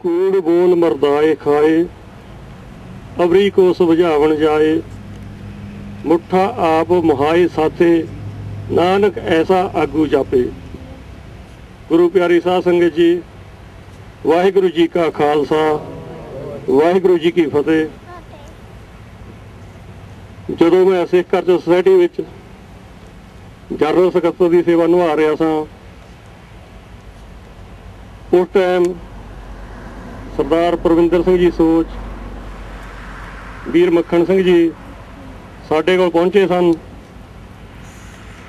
ਕੂੜ ਬੋਲ ਮਰਦਾਏ ਖਾਏ, ਅਵਰੀ ਕੋ ਸੁਭਾਵਣ ਜਾਏ। ਮੁੱਠਾ ਆਪ ਮੁਹਾਏ ਸਾਥੇ, ਨਾਨਕ ਐਸਾ ਆਗੂ ਜਾਪੇ। ਗੁਰੂ ਪਿਆਰੀ ਸਾਧ ਸੰਗਤ ਜੀ, ਵਾਹਿਗੁਰੂ ਜੀ ਕਾ ਖਾਲਸਾ, ਵਾਹਿਗੁਰੂ ਜੀ ਕੀ ਫਤਿਹ। ਜਦੋਂ ਮੈਂ ਸਿੱਖ ਕਰਜ ਸੁਸਾਇਟੀ ਵਿੱਚ ਜਨਰਲ ਸਕੱਤਰ ਦੀ ਸੇਵਾ ਨਿਭਾ ਰਿਹਾ ਸਾਂ, ਉਸ ਟਾਈਮ ਸਰਦਾਰ ਪ੍ਰਵਿੰਦਰ ਸਿੰਘ ਜੀ ਸੋਚ, ਵੀਰ ਮੱਖਣ ਸਿੰਘ ਜੀ ਸਾਡੇ ਕੋਲ ਪਹੁੰਚੇ ਸਨ।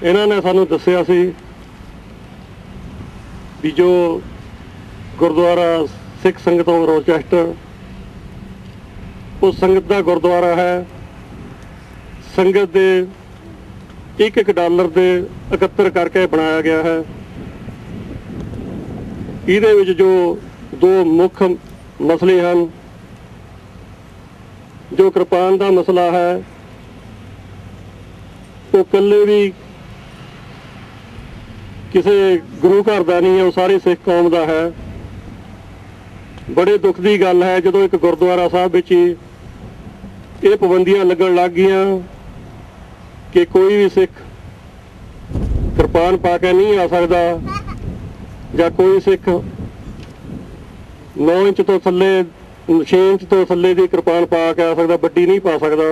ਇਹਨਾਂ ਨੇ ਸਾਨੂੰ ਦੱਸਿਆ ਸੀ ਵੀ ਜੋ ਗੁਰਦੁਆਰਾ ਸਿੱਖ ਸੰਗਤ ਸੰਗਤੋਂ ਰੋਚੈਸਟਰ ਉਹ ਸੰਗਤ ਦਾ ਗੁਰਦੁਆਰਾ ਹੈ। ਸੰਗਤ ਦੇ ਇੱਕ ਇੱਕ ਡਾਲਰ ਦੇ ਇਕੱਤਰ ਕਰਕੇ ਬਣਾਇਆ ਗਿਆ ਹੈ। ਇਹਦੇ ਵਿੱਚ ਜੋ ਦੋ ਮੁੱਖ ਮਸਲੇ ਹਨ। ਜੋ ਕਿਰਪਾਨ ਦਾ ਮਸਲਾ ਹੈ, ਉਹ ਇਕੱਲੇ ਵੀ ਕਿਸੇ ਗੁਰੂ ਘਰ ਦਾ ਨਹੀਂ ਹੈ, ਉਹ ਸਾਰੇ ਸਿੱਖ ਕੌਮ ਦਾ ਹੈ। ਬੜੇ ਦੁੱਖ ਦੀ ਗੱਲ ਹੈ, ਜਦੋਂ ਇੱਕ ਗੁਰਦੁਆਰਾ ਸਾਹਿਬ ਵਿੱਚ ਹੀ ਇਹ ਪਾਬੰਦੀਆਂ ਲੱਗਣ ਲੱਗ ਗਈਆਂ ਕਿ ਕੋਈ ਵੀ ਸਿੱਖ ਕਿਰਪਾਨ ਪਾ ਕੇ ਨਹੀਂ ਆ ਸਕਦਾ ਜਾਂ ਕੋਈ ਸਿੱਖ 9 ਇੰਚ ਤੋਂ ਥੱਲੇ 6 ਇੰਚ ਤੋਂ ਥੱਲੇ ਦੀ ਕਿਰਪਾਨ ਪਾ ਕੇ ਆ ਸਕਦਾ, ਵੱਡੀ ਨਹੀਂ ਪਾ ਸਕਦਾ।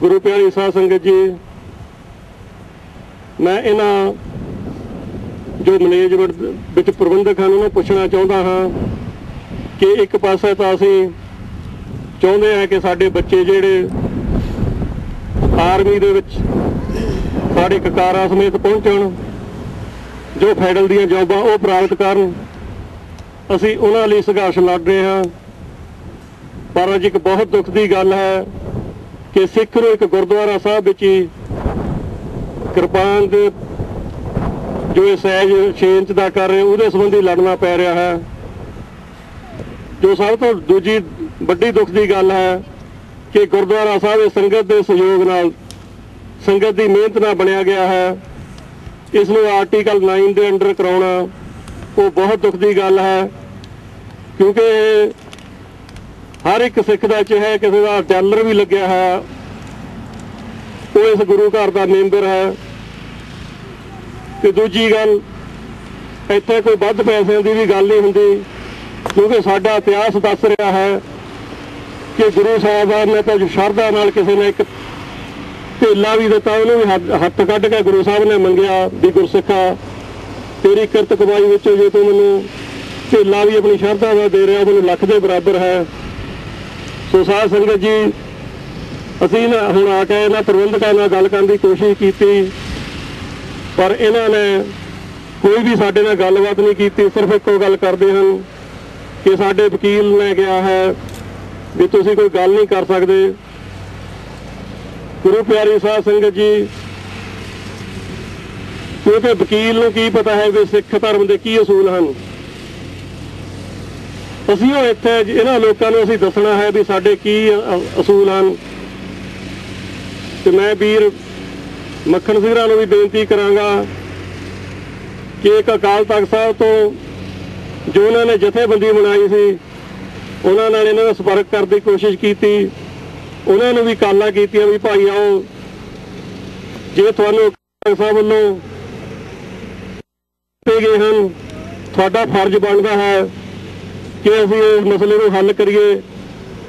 ਗੁਰੂ ਪਿਆਰੀ ਸਾਧ ਸੰਗਤ ਜੀ, ਮੈਂ ਇਹਨਾਂ ਜੋ ਮੈਨੇਜਮੈਂਟ ਵਿੱਚ ਪ੍ਰਬੰਧਕ ਹਨ, ਉਹਨਾਂ ਨੂੰ ਪੁੱਛਣਾ ਚਾਹੁੰਦਾ ਹਾਂ ਕਿ ਇੱਕ ਪਾਸੇ ਤਾਂ ਅਸੀਂ ਚਾਹੁੰਦੇ ਹਾਂ ਕਿ ਸਾਡੇ ਬੱਚੇ ਜਿਹੜੇ ਆਰਮੀ ਦੇ ਵਿੱਚ ਸਾਡੇ ਕਕਾਰਾਂ ਸਮੇਤ ਪਹੁੰਚਣ, ਜੋ ਫੈਡਰਲ ਦੀਆਂ ਜੌਬਾਂ ਉਹ ਪ੍ਰਾਪਤ ਕਰਨ। ਅਸੀਂ ਉਹਨਾਂ ਲਈ ਸੰਘਰਸ਼ ਲੜ ਰਹੇ ਹਾਂ। ਪਰ ਅੱਜ ਇੱਕ ਬਹੁਤ ਦੁੱਖ ਦੀ ਗੱਲ ਹੈ ਕਿ ਸਿੱਖ ਨੂੰ ਇੱਕ ਗੁਰਦੁਆਰਾ ਸਾਹਿਬ ਵਿੱਚ ਹੀ ਕਿਰਪਾਨ ਦੇ ਜੋ ਇਹ ਸਹਿਜ 6 ਇੰਚ ਦਾ ਕਰ ਰਹੇ, ਉਹਦੇ ਸੰਬੰਧੀ ਲੜਨਾ ਪੈ ਰਿਹਾ ਹੈ। ਜੋ ਸਭ ਤੋਂ ਦੂਜੀ ਵੱਡੀ ਦੁੱਖ ਦੀ ਗੱਲ ਹੈ ਕਿ ਗੁਰਦੁਆਰਾ ਸਾਹਿਬ ਇਹ ਸੰਗਤ ਦੇ ਸਹਿਯੋਗ ਨਾਲ, ਸੰਗਤ ਦੀ ਮਿਹਨਤ ਨਾਲ ਬਣਿਆ ਗਿਆ ਹੈ। ਇਸ ਨੂੰ ਆਰਟੀਕਲ 9 ਦੇ ਅੰਡਰ ਕਰਾਉਣਾ ਉਹ ਬਹੁਤ ਦੁੱਖ ਦੀ ਗੱਲ ਹੈ, ਕਿਉਂਕਿ ਹਰ ਇੱਕ ਸਿੱਖ ਦਾ ਚਾਹੇ ਕਿਸੇ ਦਾ ਡਾਲਰ ਵੀ ਲੱਗਿਆ ਹੈ। ਉਹ ਇਸ ਗੁਰੂ ਘਰ ਦਾ ਮੈਂਬਰ ਹੈ। ਤੇ ਦੂਜੀ ਗੱਲ, ਇੱਥੇ ਕੋਈ ਵੱਧ ਪੈਸਿਆਂ ਦੀ ਵੀ ਗੱਲ ਨਹੀਂ ਹੁੰਦੀ, ਕਿਉਂਕਿ ਸਾਡਾ ਇਤਿਹਾਸ ਦੱਸ ਰਿਹਾ ਹੈ ਕਿ ਗੁਰੂ ਸਾਹਿਬਾਨ ਨੇ ਤਾਂ ਸ਼ਰਧਾ ਨਾਲ ਕਿਸੇ ਨੇ ਇੱਕ ਢੇਲਾ ਵੀ ਦਿੱਤਾ, ਉਹਨੂੰ ਵੀ ਹੱਥ- ਹੱਥ ਕੱਢ ਕੇ ਗੁਰੂ ਸਾਹਿਬ ਨੇ ਮੰਗਿਆ ਵੀ ਗੁਰਸਿੱਖਾ ਤੇਰੀ ਕਿਰਤ ਕਮਾਈ ਵਿੱਚੋਂ ਜੇ ਤੂੰ ਮੈਨੂੰ ਝੇਲਾ ਵੀ ਆਪਣੀ ਸ਼ਰਧਾ ਦਾ ਦੇ ਰਿਹਾ, ਮੈਨੂੰ ਲੱਖ ਦੇ ਬਰਾਬਰ ਹੈ। ਸੋ ਸਾਧ ਸੰਗਤ ਜੀ, ਅਸੀਂ ਨਾ ਹੁਣ ਆ ਕੇ ਇਹਨਾਂ ਪ੍ਰਬੰਧਕਾਂ ਨਾਲ ਗੱਲ ਕਰਨ ਦੀ ਕੋਸ਼ਿਸ਼ ਕੀਤੀ, ਪਰ ਇਹਨਾਂ ਨੇ ਕੋਈ ਵੀ ਸਾਡੇ ਨਾਲ ਗੱਲਬਾਤ ਨਹੀਂ ਕੀਤੀ, ਸਿਰਫ ਇੱਕੋ ਗੱਲ ਕਰਦੇ ਹਨ ਕਿ ਸਾਡੇ ਵਕੀਲ ਨੇ ਕਿਹਾ ਹੈ ਵੀ ਤੁਸੀਂ ਕੋਈ ਗੱਲ ਨਹੀਂ ਕਰ ਸਕਦੇ। ਗੁਰੂ ਪਿਆਰੀ ਸਾਧ ਸੰਗਤ ਜੀ ਕਿਉਂਕਿ ਵਕੀਲ ਨੂੰ ਕੀ ਪਤਾ ਹੈ ਵੀ ਸਿੱਖ ਧਰਮ ਦੇ ਕੀ ਅਸੂਲ ਹਨ? ਅਸੀਂ ਉਹ ਇੱਥੇ ਇਹਨਾਂ ਲੋਕਾਂ ਨੂੰ ਅਸੀਂ ਦੱਸਣਾ ਹੈ ਵੀ ਸਾਡੇ ਕੀ ਅਸੂਲ ਹਨ। ਤੇ ਮੈਂ ਵੀਰ ਮੱਖਣ ਸਿੰਘਾਂ ਨੂੰ ਵੀ ਬੇਨਤੀ ਕਰਾਂਗਾ ਕਿ ਇੱਕ ਅਕਾਲ ਤਖਤ ਸਾਹਿਬ ਤੋਂ ਜੋ ਉਹਨਾਂ ਨੇ ਜਥੇਬੰਦੀ ਬਣਾਈ ਸੀ, ਉਹਨਾਂ ਨਾਲ ਇਹਨਾਂ ਦਾ ਸੰਪਰਕ ਕਰਨ ਦੀ ਕੋਸ਼ਿਸ਼ ਕੀਤੀ। ਉਹਨਾਂ ਨੂੰ ਵੀ ਕਾਲਾਂ ਕੀਤੀਆਂ ਵੀ ਭਾਈ ਆਓ, ਜੇ ਤੁਹਾਨੂੰ ਅਕਾਲ ਤਖਤ ਸਾਹਿਬ ਵੱਲੋਂ ਤੇ ਗਏ ਹਨ। ਤੁਹਾਡਾ ਫਰਜ਼ ਬਣਦਾ ਹੈ ਕਿ ਅਸੀਂ ਇਸ ਮਸਲੇ ਨੂੰ ਹੱਲ ਕਰੀਏ,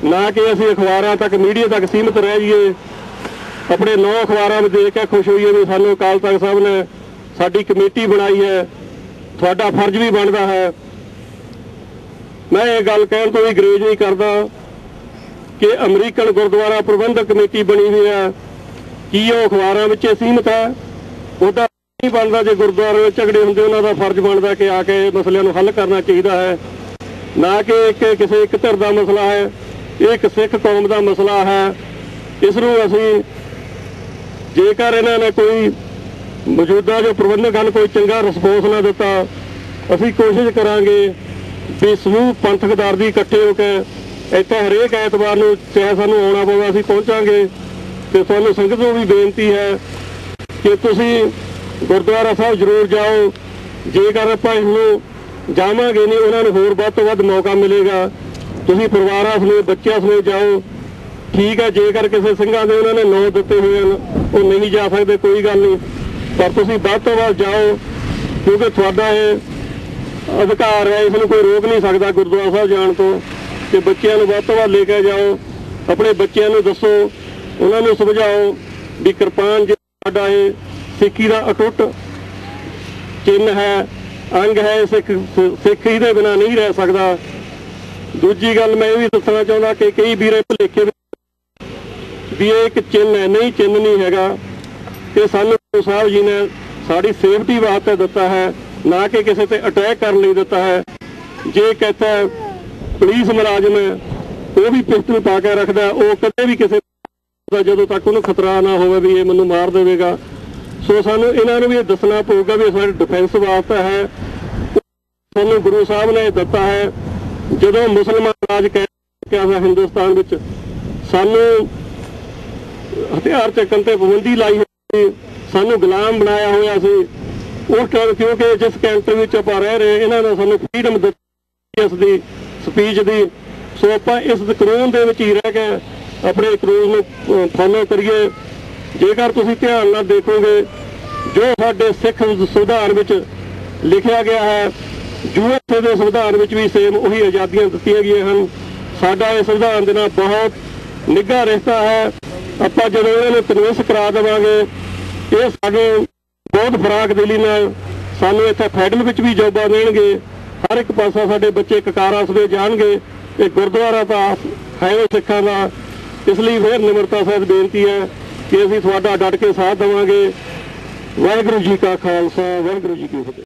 ਨਾ ਕਿ ਅਸੀਂ ਅਖਬਾਰਾਂ ਤੱਕ, ਮੀਡੀਆ ਤੱਕ ਸੀਮਿਤ ਰਹਿ ਜਾਈਏ। ਆਪਣੇ ਨੌ ਅਖਬਾਰਾਂ ਵਿੱਚ ਦੇਖ ਕੇ ਖੁਸ਼ ਹੋਈਏ ਵੀ ਸਾਨੂੰ ਅਕਾਲ ਤਖਤ ਸਾਹਿਬ ਨੇ ਸਾਡੀ ਕਮੇਟੀ ਬਣਾਈ ਹੈ। ਤੁਹਾਡਾ ਫਰਜ਼ ਵੀ ਬਣਦਾ ਹੈ। ਮੈਂ ਇਹ ਗੱਲ ਕਹਿਣ ਤੋਂ ਵੀ ਗਰੇਜ ਨਹੀਂ ਕਰਦਾ ਕਿ ਅਮਰੀਕਨ ਗੁਰਦੁਆਰਾ ਪ੍ਰਬੰਧਕ ਕਮੇਟੀ ਬਣੀ ਹੋਈ ਹੈ। ਕੀ ਉਹ ਅਖਬਾਰਾਂ ਵਿੱਚ ਹੀ ਸੀਮਿਤ ਹੈ? ਉਹਦਾ ਨਹੀਂ ਬਣਦਾ ਜੇ ਗੁਰਦੁਆਰੇ ਵਿੱਚ ਝਗੜੇ ਹੁੰਦੇ, ਉਹਨਾਂ ਦਾ ਫਰਜ਼ ਬਣਦਾ ਕਿ ਆ ਕੇ ਮਸਲਿਆਂ ਨੂੰ ਹੱਲ ਕਰਨਾ ਚਾਹੀਦਾ ਹੈ। ਨਾ ਕਿ ਇੱਕ ਕਿਸੇ ਇੱਕ ਧਿਰ ਦਾ ਮਸਲਾ ਹੈ, ਇਹ ਇੱਕ ਸਿੱਖ ਕੌਮ ਦਾ ਮਸਲਾ ਹੈ। ਇਸ ਨੂੰ ਅਸੀਂ ਜੇਕਰ ਇਹਨਾਂ ਨੇ ਕੋਈ ਮੌਜੂਦਾ ਜੋ ਪ੍ਰਬੰਧਕ ਹਨ, ਕੋਈ ਚੰਗਾ ਰਿਸਪੌਂਸ ਨਾ ਦਿੱਤਾ, ਅਸੀਂ ਕੋਸ਼ਿਸ਼ ਕਰਾਂਗੇ ਵੀ ਸਮੂਹ ਪੰਥਕਦਾਰ ਦੀ ਇਕੱਠੇ ਹੋ ਕੇ ਇੱਥੇ ਹਰੇਕ ਐਤਵਾਰ ਨੂੰ ਚਾਹੇ ਸਾਨੂੰ ਆਉਣਾ ਪਵੇ, ਅਸੀਂ ਪਹੁੰਚਾਂਗੇ। ਤੇ ਤੁਹਾਨੂੰ ਸੰਗਤ ਨੂੰ ਵੀ ਬੇਨਤੀ ਹੈ ਕਿ ਤੁਸੀਂ ਗੁਰਦੁਆਰਾ ਸਾਹਿਬ ਜ਼ਰੂਰ ਜਾਓ। ਜੇਕਰ ਆਪਾਂ ਇਸਨੂੰ ਜਾਵਾਂਗੇ ਨਹੀਂ, ਉਹਨਾਂ ਨੂੰ ਹੋਰ ਵੱਧ ਤੋਂ ਵੱਧ ਮੌਕਾ ਮਿਲੇਗਾ। ਤੁਸੀਂ ਪਰਿਵਾਰਾਂ ਸਮੇਤ, ਬੱਚਿਆਂ ਸਮੇਤ ਜਾਓ। ਠੀਕ ਹੈ ਜੇਕਰ ਕਿਸੇ ਸਿੰਘਾਂ ਦੇ ਉਹਨਾਂ ਨੇ ਨੌ ਦਿੱਤੇ ਹੋਏ ਹਨ, ਉਹ ਨਹੀਂ ਜਾ ਸਕਦੇ, ਕੋਈ ਗੱਲ ਨਹੀਂ। ਪਰ ਤੁਸੀਂ ਵੱਧ ਤੋਂ ਵੱਧ ਜਾਓ, ਕਿਉਂਕਿ ਤੁਹਾਡਾ ਇਹ ਅਧਿਕਾਰ ਹੈ, ਇਸ ਨੂੰ ਕੋਈ ਰੋਕ ਨਹੀਂ ਸਕਦਾ ਗੁਰਦੁਆਰਾ ਸਾਹਿਬ ਜਾਣ ਤੋਂ। ਤੇ ਬੱਚਿਆਂ ਨੂੰ ਵੱਧ ਤੋਂ ਵੱਧ ਲੈ ਕੇ ਜਾਓ। ਆਪਣੇ ਬੱਚਿਆਂ ਨੂੰ ਦੱਸੋ, ਉਹਨਾਂ ਨੂੰ ਸਮਝਾਓ ਵੀ ਕਿਰਪਾਨ ਜੇ ਸਾਡਾ ਇਹ ਸਿੱਖੀ ਦਾ ਅਟੁੱਟ ਚਿੰਨ ਹੈ, ਅੰਗ ਹੈ ਸਿੱਖ ਸਿੱਖ ਇਹਦੇ ਬਿਨਾ ਨਹੀਂ ਰਹਿ ਸਕਦਾ। ਦੂਜੀ ਗੱਲ ਮੈਂ ਇਹ ਵੀ ਦੱਸਣਾ ਚਾਹੁੰਦਾ ਕਿ ਕਈ ਵੀਰੇ ਭੁਲੇਖੇ ਵਿੱਚ ਵੀ ਇਹ ਇੱਕ ਚਿੰਨ ਹੈ, ਨਹੀਂ ਚਿੰਨ ਨਹੀਂ ਹੈਗਾ। ਇਹ ਸਾਨੂੰ ਗੁਰੂ ਸਾਹਿਬ ਜੀ ਨੇ ਸਾਡੀ ਸੇਫਟੀ ਵਾਸਤੇ ਦਿੱਤਾ ਹੈ, ਨਾ ਕਿ ਕਿਸੇ ਤੇ ਅਟੈਕ ਕਰਨ ਲਈ ਦਿੱਤਾ ਹੈ। ਜੇ ਕਹਤਾ ਪੁਲਿਸ ਮੁਲਾਜ਼ਮ ਹੈ ਉਹ ਵੀ ਪਿਸਤਲ ਪਾ ਕੇ ਰੱਖਦਾ, ਉਹ ਕਦੇ ਵੀ ਕਿਸੇ ਦਾ ਜਦੋਂ ਤੱਕ ਉਹਨੂੰ ਖਤਰਾ ਨਾ ਹੋਵੇ ਵੀ ਇਹ ਮੈਨੂੰ ਮਾਰ ਦੇਵੇਗਾ। ਸੋ ਸਾਨੂੰ ਇਹਨਾਂ ਨੂੰ ਵੀ ਇਹ ਦੱਸਣਾ ਪਊਗਾ ਵੀ ਇਹ ਸਾਡੇ ਡਿਫੈਂਸ ਵਾਸਤੇ ਹੈ। ਸਾਨੂੰ ਗੁਰੂ ਸਾਹਿਬ ਨੇ ਦਿੱਤਾ ਹੈ। ਜਦੋਂ ਮੁਸਲਮਾਨ ਰਾਜ ਕਹਿ ਕਿਹਾ ਸੀ ਹਿੰਦੁਸਤਾਨ ਵਿੱਚ, ਸਾਨੂੰ ਹਥਿਆਰ ਚੱਕਣ ਤੇ ਪਾਬੰਦੀ ਲਾਈ ਹੋਈ ਸੀ। ਸਾਨੂੰ ਗੁਲਾਮ ਬਣਾਇਆ ਹੋਇਆ ਸੀ। ਉਸ ਟਾਈਮ ਕਿਉਂਕਿ ਜਿਸ ਕੰਟਰੀ ਵਿੱਚ ਆਪਾਂ ਰਹਿ ਰਹੇ, ਇਹਨਾਂ ਨੇ ਸਾਨੂੰ ਫ੍ਰੀडम ਦਿੱਤੀ ਇਸ ਦੀ ਸਪੀਚ ਦੀ। ਸੋ ਆਪਾਂ ਇਸ ਕਾਨੂੰਨ ਦੇ ਵਿੱਚ ਹੀ ਰਹਿ ਕੇ ਆਪਣੇ ਕਾਨੂੰਨ ਨੂੰ ਫੋਲੋ ਕਰੀਏ। ਜੇਕਰ ਤੁਸੀਂ ਧਿਆਨ ਨਾਲ ਦੇਖੋਗੇ, ਜੋ ਸਾਡੇ ਸਿੱਖ ਸੰਵਿਧਾਨ ਵਿੱਚ ਲਿਖਿਆ ਗਿਆ ਹੈ ਯੂਐਸਏ ਦੇ ਸੰਵਿਧਾਨ ਵਿੱਚ ਵੀ ਸੇਮ ਉਹੀ ਆਜ਼ਾਦੀਆਂ ਦਿੱਤੀਆਂ ਗਈਆਂ ਹਨ। ਸਾਡਾ ਇਹ ਸੰਵਿਧਾਨ ਦੇ ਨਾਲ ਬਹੁਤ ਨਿੱਘਾ ਰਿਸ਼ਤਾ ਹੈ। ਆਪਾਂ ਜਦੋਂ ਇਹਨਾਂ ਨੂੰ ਕਨਵਿੰਸ ਕਰਾ ਦੇਵਾਂਗੇ, ਇਹ ਸਾਡੇ ਬਹੁਤ ਫਰਾਕ ਦਿਲੀ ਨਾਲ ਸਾਨੂੰ ਇੱਥੇ ਫੈਡਰਲ ਵਿੱਚ ਵੀ ਜੋਬਾਂ ਦੇਣਗੇ। ਹਰ ਇੱਕ ਪਾਸਾ ਸਾਡੇ ਬੱਚੇ ਕਕਾਰਾਂ ਸਵੇ ਜਾਣਗੇ। ਇਹ ਗੁਰਦੁਆਰਾ ਤਾਂ ਹੈ ਉਹ ਸਿੱਖਾਂ ਦਾ। ਇਸ ਲਈ ਫਿਰ ਨਿਮਰਤਾ ਸਾਹਿਬ ਬੇਨਤੀ ਹੈ ਕਿ ਅਸੀਂ ਤੁਹਾਡਾ ਡਟ ਕੇ ਸਾਥ ਦੇਵਾਂਗੇ। ਵਾਹਿਗੁਰੂ ਜੀ ਕਾ ਖਾਲਸਾ, ਵਾਹਿਗੁਰੂ ਜੀ ਕੀ ਫਤਿਹ।